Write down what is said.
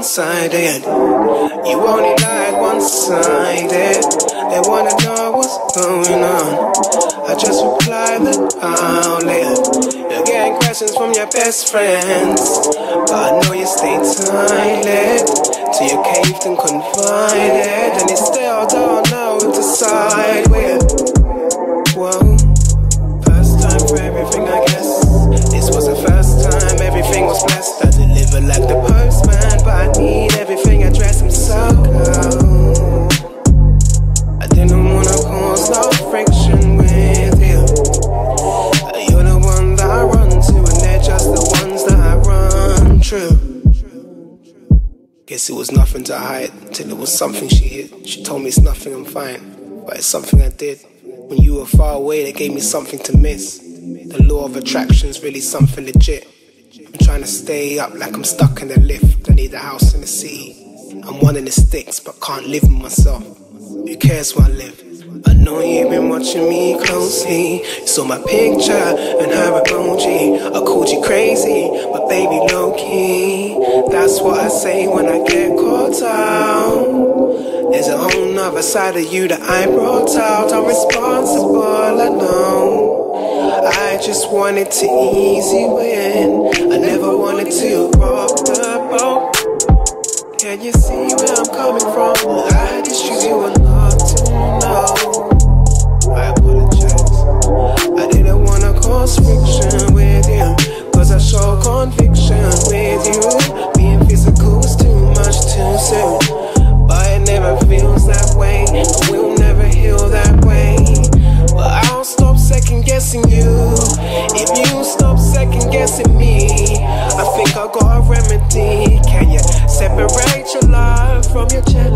one-sided. You only like one-sided. They wanna know what's Oh, going on. I just reply that I'll live. You're getting questions from your best friends, but I know you stay silent till you're caved and confided, and you still don't know to side Guess it was nothing to hide till it was something she hid. She told me it's nothing, I'm fine, but it's something I did. When you were far away, they gave me something to miss. The law of attraction's really something legit. I'm trying to stay up like I'm stuck in the lift. I need a house in the city. I'm one in the sticks, but can't live with myself. Who cares where I live? I know you've been watching me closely. Saw my picture and her emoji. I called you crazy, but baby, low key. That's what I say when I get caught out. There's a whole nother side of you that I brought out. I'm responsible, I know. I just wanted to easy win. I never wanted to rock the boat. Can you see where I'm coming from? alcohol remedy. Can you separate your love from your chest?